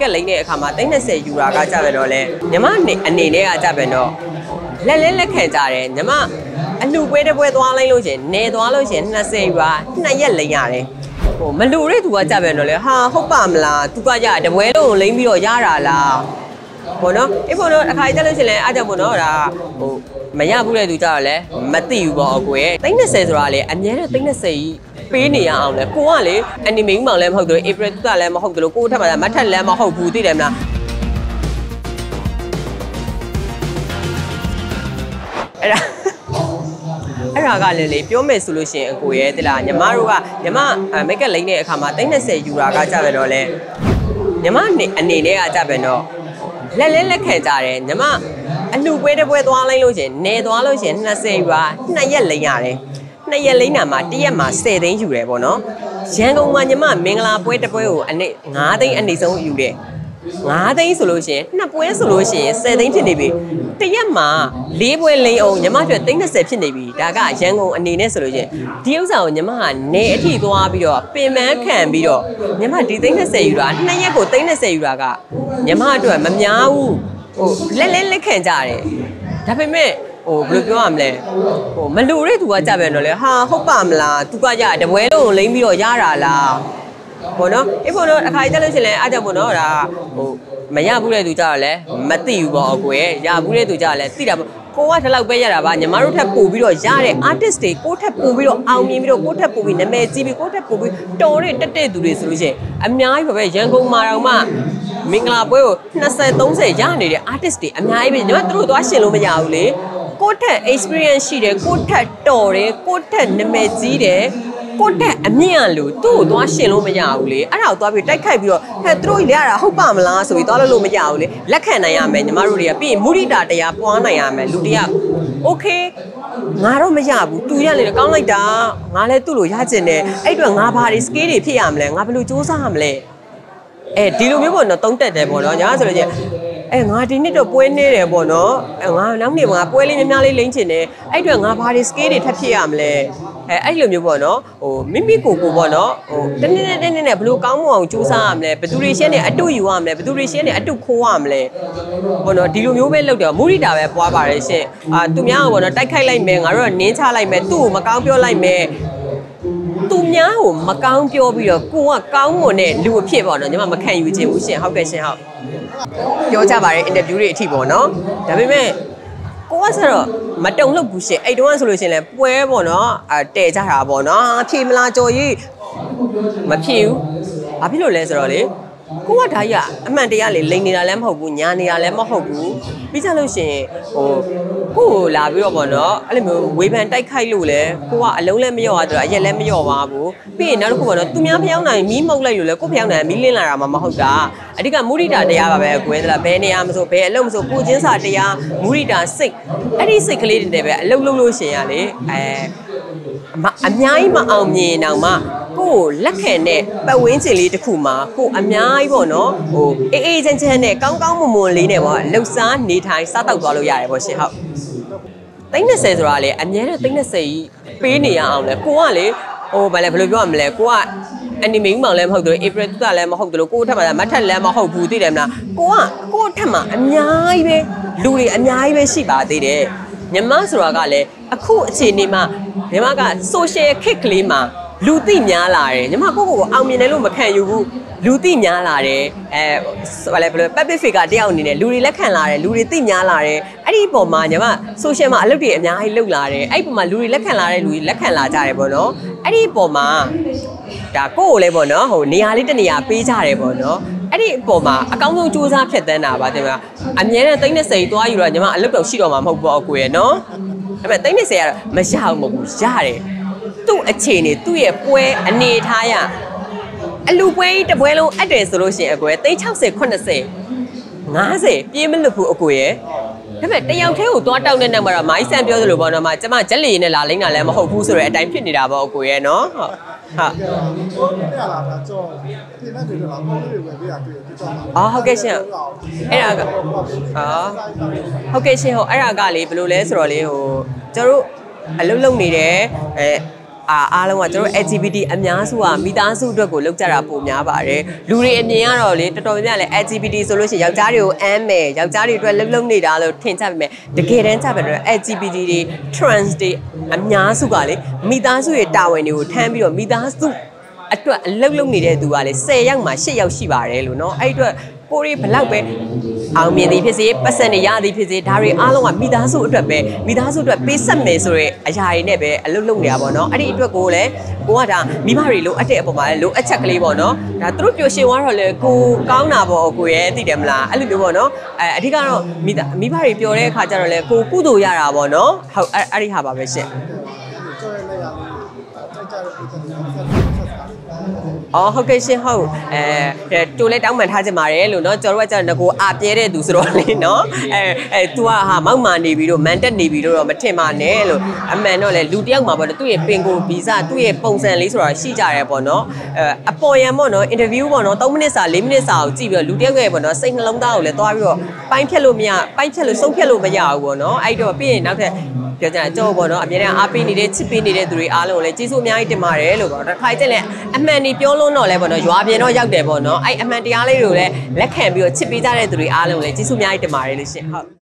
ကက်လိမ့်တဲ့အခါမှာ30ယူရာကကြပဲတော့လဲညီမအနေအနေနဲ့ကကြပဲတော့လက်လဲလက်ခံကြတယ်ညီမအလှပွဲတစ်ပွဲသွားလိုက်လို့ရှရင်နေသွားလို့ရှရင်20ယူရာနှစ်ရက်လိမ့်ရတယ်ဟိုမလူတဲ့သူကကြပဲတော့လေဟာဟုတ်ပါမလားသူကကြတပွဲလုံးလိမ့်ပြီးတော့ရတာလားဘောနော်အေးဘောနော်အခါကြီးတက်လို့ရှရင်လဲအားကြောင့်ဘောနော်ဒါဟိုမရဘူးတဲ့သူကြတော့လဲမသိဘူးပေါ့အကိုရဲ့30ဆိုတာလေအများနဲ့30ကြီး ပေးနေရအောင်လေကိုကလေအနီမေမှောင်လည်းမဟုတ်ဘူးဧပြီတူကလည်းမဟုတ်ဘူးကိုထက်မှမထက်လည်းမဟုတ်ဘူးသိတယ်မလားအဲ့ဒါအဲ့ဒါကလည်းလေပြောမယ်ဆိုလို့ရှိရင်အကိုရဲ့တိလားညီမတို့ကညီမမိတ်ကလိမ့်တဲ့အခါမှာ30ယူရာကကြပဲတော့လေညီမအနေအနေနဲ့ကကြပဲတော့လက်လဲလက်ခံကြတယ်ညီမအလှပွဲတစ်ပွဲသွားလိုက်လို့ရှရင်နေသွားလို့ရှရင်20ယူရာနှစ်ရက်လိမ့်ရတယ် နှစ်ရက်လိမ့်တာမှာတစ်ရက်မှာ10သိန်းယူတယ်ပေါ့နော်ရန်ကုန်မှာညီမမင်္ဂလာပွဲတစ်ပွဲကိုအနည်း9သိန်းအနည်းဆုံးယူတယ်9သိန်းဆိုလို့ရှိရင်နှစ်ပွဲဆိုလို့ရှိရင်10သိန်းဖြစ်နေပြီတရက်မှာ၄ပွဲလိမ့်အောင်ညီမတို့သိန်း30ဖြစ်နေပြီဒါကရန်ကုန်အနေနဲ့ဆိုလို့ရှိရင်ဒီဥစ္စာကိုညီမကနေအထိသွားပြီးတော့ပင်ပန်းခံပြီးတော့ညီမဒီသိန်း30ယူတာနှစ်ရက်ကိုသိန်း30ယူတာကညီမအတွက်မများဘူးဟိုလက်လက်လက်ခံကြတယ်ဒါပေမဲ့ ဟိုဘယ်လိုပြောရမလဲဟိုမလူတဲ့သူကကြပဲတော့လေဟာဟုတ်ပါမလားသူကကြတပွဲလုံးလိမ့်ပြီးတော့ရတာလားဘောနော်အေးဘောနော်အခါကြီးတက်လို့ရှိရင်လည်းအားကြောင့်ဘောနော်ဒါဟိုမရဘူးတဲ့သူကြတော့လည်းမသိဘူးပေါ့အကိုရဲ့ရဘူးတဲ့သူကြတော့လည်းသိတာပေါ့ကိုကဒီလောက်ပဲရတာပါညီမတို့ထက်ပို့ပြီးတော့ရတဲ့ artist တွေကိုထက်ပို့ပြီးတော့အောင်မြင်ပြီးတော့ကိုထက်ပို့ပြီးနာမည်ကြီးပြီးကိုထက်ပို့ပြီးတော်တဲ့တက်တဲ့သူတွေဆိုလို့ရှိရင်အများကြီးပဲပဲရန်ကုန်မှာတော့မှမင်္ဂလာပွဲကို20 30ရနေတဲ့ artist တွေအများကြီးပဲညီမတို့သွားရှင်လို့မရဘူးလေ ကိုထက် experience ရှိတယ်ကိုထက်တော်တယ်ကိုထက်နာမည်ကြီးတယ်ကိုတက်အမြင့်လို့သူ့ကိုသွားရှင်လို့မရဘူးလေအဲ့ဒါကိုသွားပြီးတိုက်ခိုက်ပြီးတော့ဟဲ့သူတို့ကြီးရတာဟုတ်ပါမလားဆိုပြီးသွားလို့လို့မရဘူးလေလက်ခံနိုင်ရမယ်ညီမတို့တွေကပြီးရင်မုရိတာတရားပွားနိုင်ရမယ်လူတရားโอเคငါတော့မရဘူးသူရလေကောင်းလိုက်တာငါလည်းသူ့လိုရကျင်တယ်အဲ့အတွက်ငါဘာတွေ scale တွေဖြစ်ရမလဲငါဘယ်လိုစူးစမ်းရမလဲအဲဒီလိုမျိုးပေါ့နော်တုံးတက်တယ်ပေါ့နော်ညာဆိုလို့ချင်း အဲငါဒီနှစ်တော့ပွဲနေတယ်ပေါ့နော်အဲငါနောက်နေ့ငါပွဲလေးများများလေးလိမ့်ချင်တယ်အဲ့အတွက်ငါဘာတွေ scale တွေထပ်ဖြစ်ရမလဲအဲအဲ့လိုမျိုးပေါ့နော်ဟိုမိမိကိုယ်ကိုပေါ့နော်ဟိုတနေ့နဲ့တနေ့နဲ့ဘယ်လိုကောင်းမွန်အောင်ကြိုးစားရမလဲဘယ်သူတွေရှင်းနေအတုယူရမလဲဘယ်သူတွေရှင်းနေအတုခိုးရမလဲပေါ့နော်ဒီလိုမျိုးပဲလုပ်တယ်မူရိတာပဲပွားပါတယ်ရှင်အာသူများကပေါ့နော်တိုက်ခိုက်လိုက်မယ်ငါတို့ကနင်းချလိုက်မယ်သူ့ကိုမကောင်းပြောလိုက်မယ် သူများကိုမကောင်းပြောပြီးတော့ကိုကကောင်းမွန်တဲ့လူအဖြစ်ပေါ့နော်ညီမမခံယူခြင်းဘူးရှင်ဟုတ်ကဲ့ရှင်ဟုတ်ပြောကြပါတယ်အင်တာဗျူးတွေအထိပေါ့နော်ဒါပေမဲ့ကိုကဆိုတော့မတုံလို့ဘူးရှင်အဲ့တုန်းကဆိုလို့ရှင်လဲပွဲပေါ့နော်အဲတဲကြတာပေါ့နော်ဖြေမလားကြော်ကြီးမဖြေဘူးဘာဖြစ်လို့လဲဆိုတော့လေ ကိုကဒါကြီးကအမှန်တရားလေလိန်နေတာလည်းမဟုတ်ဘူးညာနေတာလည်းမဟုတ်ဘူးပြီးကြလို့ရှင်ဟိုကိုကိုလာပြီးတော့ပေါ့နော်အဲ့လိုမျိုးဝေဖန်တိုက်ခိုက်လို့လဲကိုကအလုံးလည်းမလျော့ရတော့အရက်လည်းမလျော့ပါဘူးပြီးရင်နောက်တစ်ခုပေါ့နော်သူများဖျောင်းနိုင်မီးမှုတ်လိုက်လို့လဲကိုဖျောင်းနိုင်မီးလင်းလာတာမှမဟုတ်တာအဓိကမုဒိတာတရားပါပဲကွယ်သလားဘယ်နေရာမဆိုဘယ်အလုပ်မဆိုကိုချင်းစာတရားမုဒိတာစိတ်အဲ့ဒီစိတ်ကလေးတွေနဲ့ပဲအလုပ်လုပ်လို့ရှင်ရလေအဲမအများကြီးမအောင်မြင်တော့မှ ကိုကိုလက်ခံတဲ့ပတ်ဝန်းကျင်လေးတစ်ခုမှာကိုအများကြီးပေါ့နော်ဟိုအေးအေးချမ်းချမ်းနဲ့ကောင်းကောင်းမွန်မွန်လေးနဲ့ပေါ့လှုပ်ရှားနေထိုင်စားတောက်သွားလို့ရတယ်ပေါ့ရှင်ဟုတ်သိန်း30ဆိုတာလေအများနဲ့သိန်း30ကြီးပေးနေရအောင်လေကိုကလေဟိုဗာလဲဘယ်လိုပြောရမလဲကိုကအနီမေမှောင်လည်းမဟုတ်ဘူးဧပြီတူကလည်းမဟုတ်ဘူးကိုထက်မှမထက်လည်းမဟုတ်ဘူးသိတယ်မလားကိုကကိုထက်မှအများကြီးပဲလူတွေအများကြီးပဲရှိပါသေးတယ်ညီမဆိုတာကလည်းအခုအခြေအနေမှာညီမက social kick ကလေးမှာ လူသိများလာတယ်ညီမကိုကိုကိုအောင်မြင်တယ်လို့မခံယူဘူးလူသိများလာတယ်အဲဘာလဲဘယ်လို public figure တယောက်အနေနဲ့လူတွေလက်ခံလာတယ်လူတွေသိများလာတယ်အဲ့ဒီပုံမှာညီမ social မှာအလုပ်တွေအများကြီးလုပ်လာတယ်အဲ့ဒီပုံမှာလူတွေလက်ခံလာတဲ့လူတွေလက်ခံလာကြတယ်ပေါ့နော်အဲ့ဒီပုံမှာဒါကိုကိုလည်းပေါ့နော်ဟိုနေရာလေးတစ်နေရာပေးကြတယ်ပေါ့နော်အဲ့ဒီအပေါ်မှာအကောင်းဆုံးစူးစမ်းဖြတ်တန်းတာပါတင်မလားအမြဲတမ်းသိန်း30သွားယူတော့ညီမအလုပ်တော့ရှိတော့မှာမဟုတ်ဘူးအကိုရဲ့နော်ဒါပေမဲ့သိန်း30ကတော့မရဘူးမဟုတ်ဘူးရတယ်သူ့ အခြေအနေသူ့ရဲ့ပွဲအနေထားရအလူပွဲကြီးတစ်ပွဲလုံးအပ်တယ်ဆိုလို့ရှိရင်အကွယ်360 80 50ပြေးမလွတ်ဘူးအကိုရဲ့ဒါပေမဲ့တယောက်တည်းကိုသွားတောက်တဲ့နောက်မှာတော့မိုင်းဆန်ပြောသလိုပေါ့နော်မကျမဂျက်လီနဲ့လာလိမ့်တာလည်းမဟုတ်ဘူးဆိုတော့အတိုင်းဖြစ်နေတာပေါ့အကိုရဲ့နော်ဟုတ်ဟုတ်ပြလာတာကြောပြင်တဲ့တွေတော့ပုံလေးတွေပဲပြရတွေ့တယ်ကြောက်တာအော်ဟုတ်ကဲ့ရှင်အဲ့ဒါကအော်ဟုတ်ကဲ့ရှင်ဟိုအဲ့ဒါကလေဘယ်လိုလဲဆိုတော့လေဟိုကျတို့အလုပ်လုပ်နေတယ်အဲ အာအားလုံးကကျွန်တော် LGBT အများစုကမိသားစုအတွက်ကိုလောက်ကြတာပုံများပါတယ်လူတွေအမြင်ကတော့လေတော်တော်များများလဲ LGBT ဆိုလို့ရှိရင်ယောက်ျားတွေကိုအမ်းမယ်ယောက်ျားတွေအတွက်လှုပ်လှုပ်နေတာလို့ထင်ကြပါမယ်တကယ်တမ်းကြပါတော့ LGBT တွေ trans တွေအများစုကလေမိသားစုရဲ့တာဝန်တွေကိုထမ်းပြီးတော့မိသားစုအတွက်အလုပ်လုပ်နေတဲ့သူကလေ10ယောက်မှ8ယောက်ရှိပါတယ်လို့เนาะအဲ့အတွက်ကိုရီဘလောက်ပဲ အောင်မြင်သည်ဖြစ်စေပတ်စံတွေရသည်ဖြစ်စေဒါတွေအားလုံးကမိသားစုအတွက်ပဲမိသားစုအတွက်ပေးဆက်မယ်ဆိုရဲအရာတွေနဲ့ပဲအလုပ်လုပ်နေတာပေါ့နော်အဲ့ဒီအတွက်ကိုလည်းကိုကဒါမိဘတွေလိုအပ်တဲ့အပေါ်မှာလည်းလိုအပ်ချက်ကလေးပေါ့နော်ဒါသူတို့ပျော်ရွှင်သွားတော့လေကိုကောင်းတာပေါ့ကိုရဲ့သိတယ်မလားအဲ့လိုမျိုးပေါ့နော်အဲအဓိကတော့မိသားမိဘတွေပျော်တဲ့အခါကျတော့လေကိုကုသိုလ်ရတာပေါ့နော်ဟုတ်အဲ့အဲ့ဒီဟာပါပဲရှင့် အော်ဟုတ်ကဲ့ရှင်ဟုတ်အဲတူလဲတောင်းပန်ထားကြပါတယ်လို့เนาะကျွန်တော်တို့ကကျတော့ငကိုအာပြဲတဲ့သူဆိုတော့လေเนาะအဲအဲ तू ကဟာမောက်မာနေပြီတော့မန်တက်နေပြီတော့မထင်ပါနဲ့လို့အမှန်တော့လေလူတယောက်မှာပေါ့နော်သူ့ရဲ့ပင်ကိုဗီဇသူ့ရဲ့ပုံစံလေးဆိုတာရှိကြတယ်ပေါ့နော်အဲအပေါ်ယံပေါ့နော်အင်တာဗျူးပေါ့နော်3မိနစ်စာ4မိနစ်စာကိုကြည့်ပြီးတော့လူတယောက်ရဲ့ပေါ့နော်စိတ်နှလုံးသားကိုလည်းသွားပြီးတော့ပိုင်းဖြတ်လို့မရပိုင်းဖြတ်လို့ဆုံးဖြတ်လို့မရဘူးပေါ့နော်အဲ့တော့ပြီးရင်နောက်ထပ် ပြောကြတယ်ကြောပေါ့နော်အများနဲ့အားပေးနေတဲ့ချစ်ပေးနေတဲ့သူတွေအားလုံးကိုလည်းကျေးဇူးအများကြီးတင်ပါတယ်လို့ပေါ့တစ်ခါကျလည်းအမှန်ဒီပြောလို့တော့လဲပေါ့နော်ရွာပြင်တော့ရောက်တယ်ပေါ့နော်အဲ့အမှန်တရားလေးတွေကိုလည်းလက်ခံပြီးတော့ချစ်ပေးကြတဲ့သူတွေအားလုံးကိုလည်းကျေးဇူးအများကြီးတင်ပါတယ်လို့ရှင်ဟုတ်